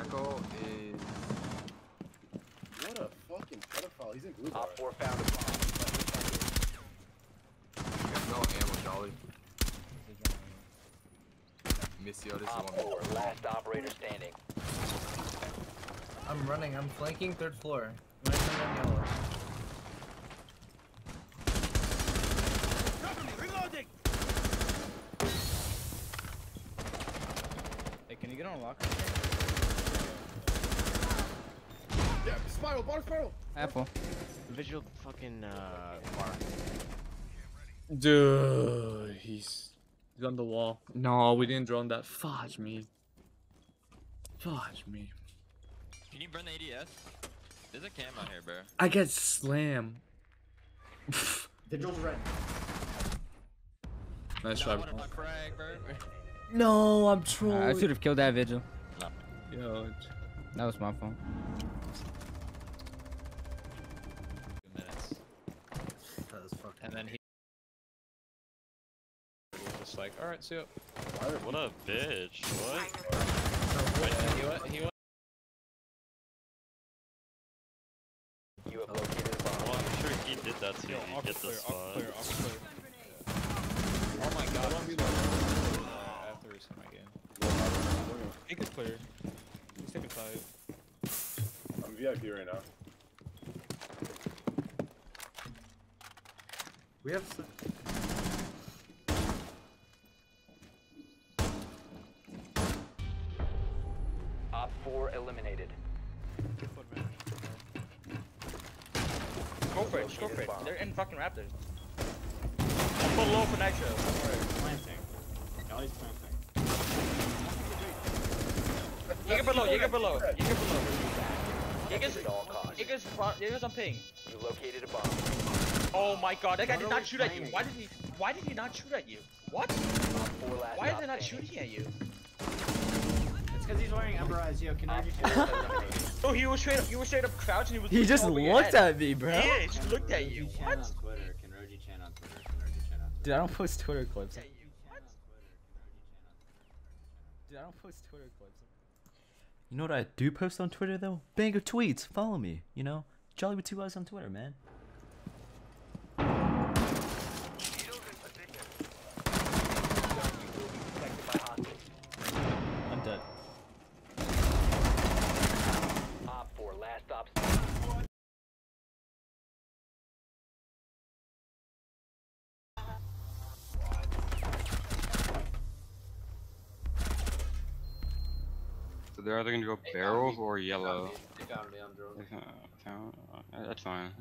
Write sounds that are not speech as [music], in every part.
Echo is. What a fucking pedophile. He's in blue bar. Op 4 found a bomb. No ammo, Jolly. Missy, oh, this is one. 4, last operator standing. I'm running. I'm flanking third floor. When I come down yellow. Hey, can you get on lock? Yeah, spiral, bar. Apple. Visual fucking uh bar. Dude, he's he's on the wall. No, we didn't drone that. Fudge me. Fudge me. Can you burn the ADS? There's a cam out here, bro. I get slammed. [laughs] Vigil's red. Nice No, try. I wanted frag, bro. No, I'm trolling. I should have killed that vigil. Yo, That was my fault. Two minutes. That was fucking. And then he was just like, alright, see ya. What a bitch. What? Wait, he went, he went. You have located a bomb. Well, I'm sure he did that to Yo, you get the clear, spot. clear, aqua clear. Oh my god. I Uh, after is my game. Take it clear. Just take a side. I'm VIP right now. We have. S- Op 4 eliminated. Go for it, just go for it. They're in fucking Raptors. I'll put low for nitro. Jäger below, Jäger below, Jäger below. Protected at all costs. Jäger's, Jäger's on ping. You located a bomb. Oh my god, that guy did not shoot at you. Why did he, why did he not shoot at you? What? Op 4 last Why is stop he not standing. shooting at you? It's because he's wearing Ember Eyes. Yo, can I just [laughs] Oh, he was straight up, he was straight up crouching. He was. he just looked at me, bro. Yeah, he just looked at you. Roji Chan What? Twitter. Can Roji Chan on Twitter? Can Roji Chan on Twitter? Dude, I don't post Twitter clips. At you. What? Dude, I don't post Twitter clips. You know what I do post on Twitter though? Bang of tweets. Follow me. You know, Jolly with two eyes on Twitter, man. So they're either gonna go barrels or yellow. They got me on drone. That's fine.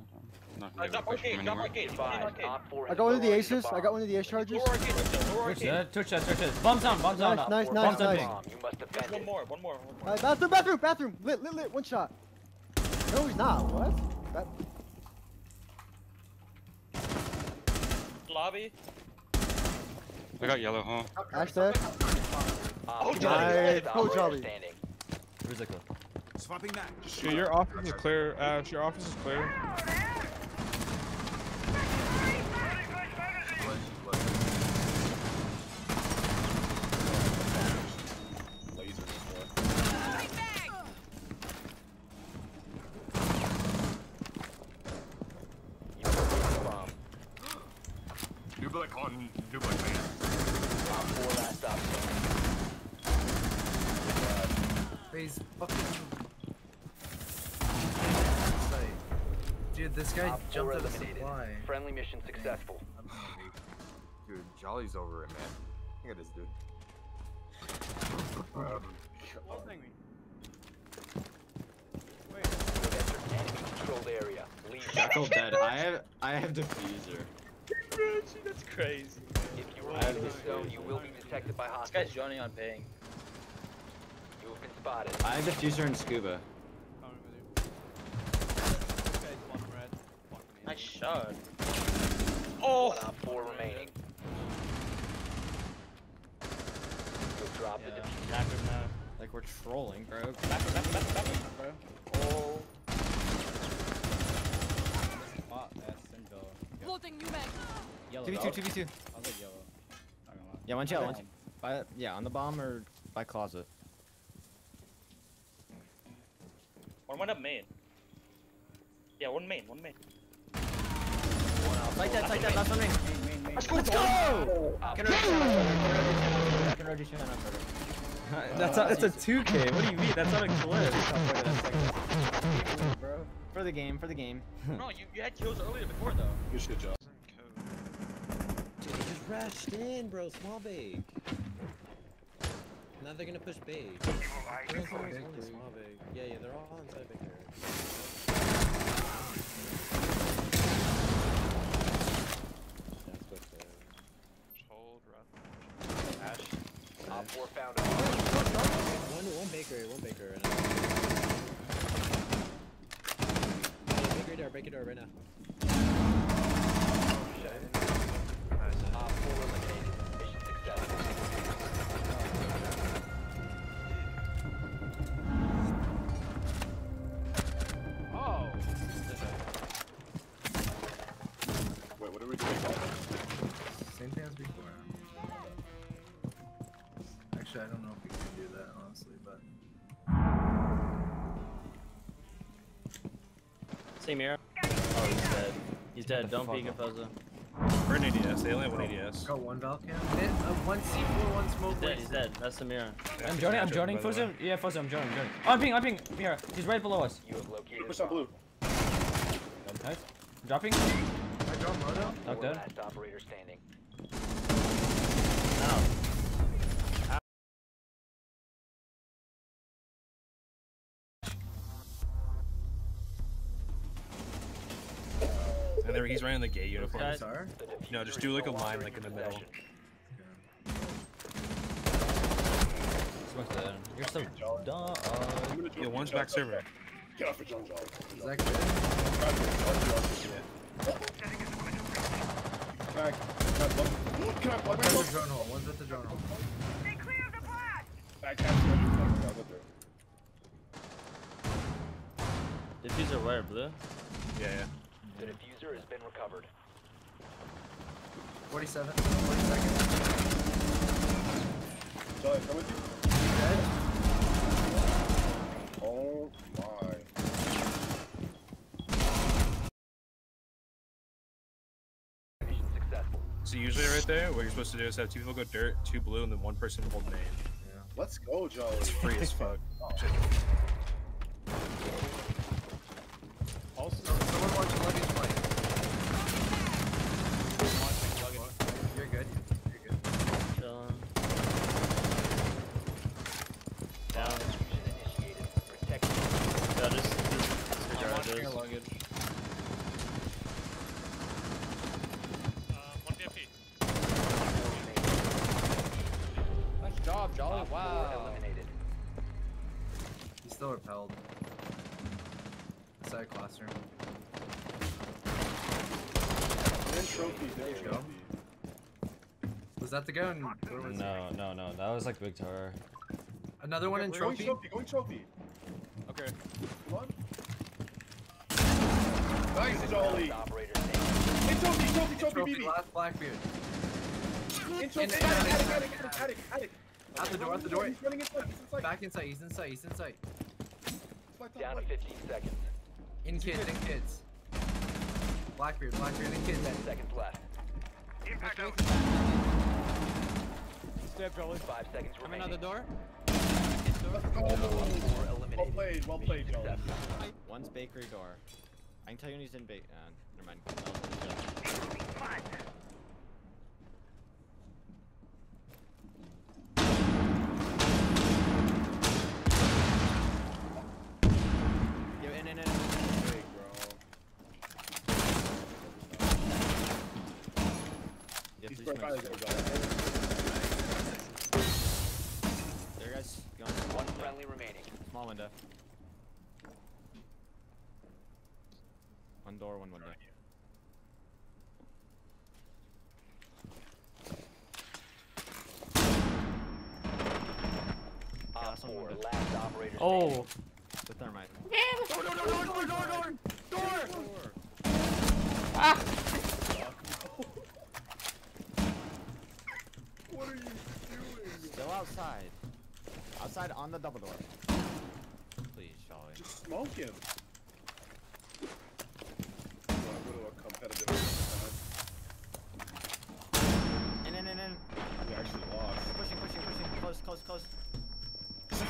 I'm not Uh, gonna get a push from anywhere. arcade, Advised, arcade. Op 4 I got one of the aces. I got one of the ace charges. Lower arcade, Richard, lower Twitch arcade. that. Twitch that. Twitch that. Bombs down. Bombs down. Nice, nice, nice, found nice. bomb. You must There's one more, one more, one more. Alright, bathroom, bathroom, bathroom. Lit, lit, lit. One shot. No, he's not. What? That, Lobby. I got yellow, huh? Ash dead. Oh, 4 Jolly. last Nice. Go, Jolly. Standing. Where's that go? Yeah, your office is clear. Ash, your office is clear. Laser this boy. You located a bomb. New Black on New Black Man. Op 4 last stop standing. He's fucking. Dude, this guy Op 4 jumped out of eliminated. supply. Friendly mission successful. I'm. [sighs] Dude, Jolly's over it, man. Look at this dude. Um, You've entered enemy controlled area. Leave. Jackal dead. I have I have diffuser. That's crazy. If you I in this this zone, you will be detected by This guy's Johnny on ping. You have been spotted. I have diffuser and scuba. Nice shot. Oh! One op 4 remaining. You'll drop the Yeah. diffuser. Back him now. Like we're trolling, bro. Back him, back him, back him, back him, bro. Oh. Spot. That's Sinville. Floating new mag. Yellow. Two v two, two v two. I'll take yellow. Not gonna lie. Yeah, one's yellow. Yeah, on the bomb or by closet. One went up main. Yeah, one main, one main. Like that, like that, last one ring. Let's go! Let's go! Can rotation on further. That's a, that's a 2K. What do you mean? That's not a clip. For the game, for the game. No, you, you had kills earlier before though. Good shit, Josh. Dude, just rushed in, bro. Small big. Now they're gonna push big. They're all only small big. Yeah, yeah, they're all inside big don't know if we can do that, honestly, but. Same here. Oh, he's dead. He's dead. Don't peek at Fuzza. We're an ADS. They only have one ADS. Got one Valk cam. Hit, uh, one C4, one smoke. He's dead. He's dead. That's Samira. I'm joining, I'm joining. Fuzzo? Yeah, Fuzzo, I'm joining, I'm joining. Oh, I'm ping, I'm ping. Here. He's right below us. You have located Push on blue. Nice. Dropping. I drop Moto. Four Knocked dead. last operator standing. And wearing the gay uniform. guys- Star? No, just do like a line like in the middle. Smoke's dead. You're so dumb. Yeah, one's back server. Get off of John Jolly. Is that good? Back. Can I plug One's at the drone hole. One's at the drone hole. Back half I'll go through. Diffuser where? Blue? Yeah, yeah. The diffuser has been recovered. 47. 40 seconds. Jolly, come with you? Dead. Oh my. So usually right there, what you're supposed to do is have two people go dirt, two blue, and then one person hold main. Let's go, Jolly. It's free as fuck. Also, Someone watch Luggage play. You're good. You're good. Chillin'. Down. Diffusion initiated. Protect Yeah, just, just disregard this. luggage. Nice job, Jolly. 4 eliminated. He's still repelled. Inside classroom. Then trophy, there you you go. go. Was that the guy in. Where was No, no, no. That was like Big Tower. he? Another one in trophy. Going trophy? trophy, going trophy. Okay. Come on. Nice, Jolly. Last operator standing. In trophy, trophy, trophy, Trophy, BB. last Blackbeard. In trophy, In- attic, attic, attic, attic, attic, attic. Out the door, out the door. He's running inside, he's inside. Back inside, he's inside, he's inside. Down to 15 seconds. In kids, in kids. Blackbeard, Blackbeard, in kids. 10 seconds left. Impact out. Step, Jolly. 5 seconds Coming remaining. out the door. Let's go. Op 4 Well played, well played, Jolly. One's bakery door. I can tell you when he's in bake. Uh, never mind. No, he's dead. Yo, in, in, in. Big, bro. Yeah, He's please probably make there, sure. Jolly. There, guys. Going. One friendly remaining. Small window. One door, one window. Op Gas on 4 window. last operator oh. standing. Oh. The thermite. Door, door, door, door, door, door, door, door. What are you doing? Still outside. Outside on the double door. Please, Jolly. smoking. Go to a competitive In, in, in, in. We actually lost. Pushing, pushing, pushing. Close, close, close. Pistol,